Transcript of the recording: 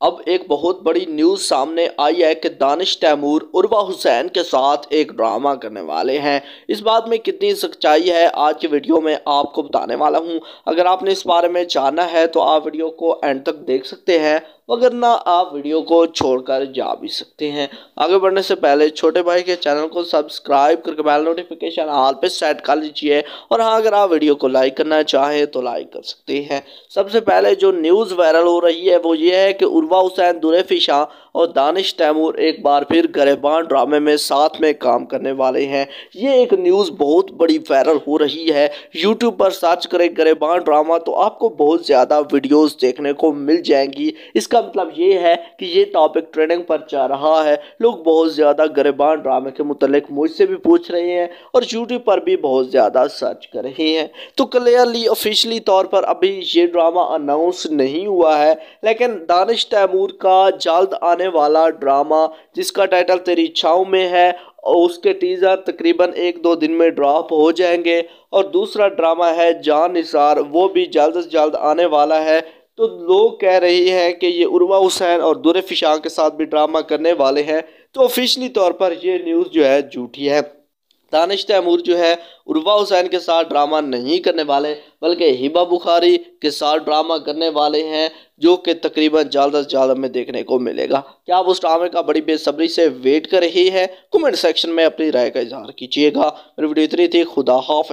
अब एक बहुत बड़ी न्यूज़ सामने आई है कि दानिश तैमूर उर्वा हुसैन के साथ एक ड्रामा करने वाले हैं। इस बात में कितनी सच्चाई है, आज की वीडियो में आपको बताने वाला हूँ। अगर आपने इस बारे में जानना है तो आप वीडियो को एंड तक देख सकते हैं। अगर ना आप वीडियो को छोड़कर जा भी सकते हैं। आगे बढ़ने से पहले छोटे भाई के चैनल को सब्सक्राइब करके बेल नोटिफिकेशन हाल पे सेट कर लीजिए। और हाँ अगर आप वीडियो को लाइक करना चाहें तो लाइक कर सकते हैं। सबसे पहले जो न्यूज़ वायरल हो रही है, वो ये है कि उर्वा हुसैन दुरेफी शाह और दानिश तैमूर एक बार फिर गरेबान ड्रामे में साथ में काम करने वाले हैं। ये एक न्यूज़ बहुत बड़ी वायरल हो रही है। यूट्यूब पर सर्च करें गरेबान ड्रामा तो आपको बहुत ज़्यादा वीडियोज़ देखने को मिल जाएँगी। इसका मतलब ये है कि ये टॉपिक ट्रेंडिंग पर जा रहा है। लोग बहुत ज़्यादा गरेबान ड्रामे के मुतलिक मुझसे भी पूछ रहे हैं और यूट्यूब पर भी बहुत ज़्यादा सर्च कर रहे हैं। तो क्लियरली ऑफिशियली तौर पर अभी ये ड्रामा अनाउंस नहीं हुआ है, लेकिन दानिश तैमूर का जल्द आने वाला ड्रामा जिसका टाइटल तेरी इच्छाओं में है और उसके टीज़र तकरीबन एक दो दिन में ड्रॉप हो जाएँगे। और दूसरा ड्रामा है जान निसार, वो भी जल्द से जल्द आने वाला है। तो लोग कह रहे हैं कि ये उर्वा हुसैन और दुर फिशां के साथ भी ड्रामा करने वाले हैं। तो ऑफिशियली तौर पर ये न्यूज़ जो है, झूठी है। दानिश तैमूर जो है, उर्वा हुसैन के साथ ड्रामा नहीं करने वाले, बल्कि हिबा बुखारी के साथ ड्रामा करने वाले हैं, जो कि तकरीबन जल्द अज जल्द में देखने को मिलेगा। क्या आप उस ड्रामे का बड़ी बेसब्री से वेट कर रही है? कमेंट सेक्शन में अपनी राय का इजहार कीजिएगा। मेरी वीडियो इतनी थी, खुदा हाफ़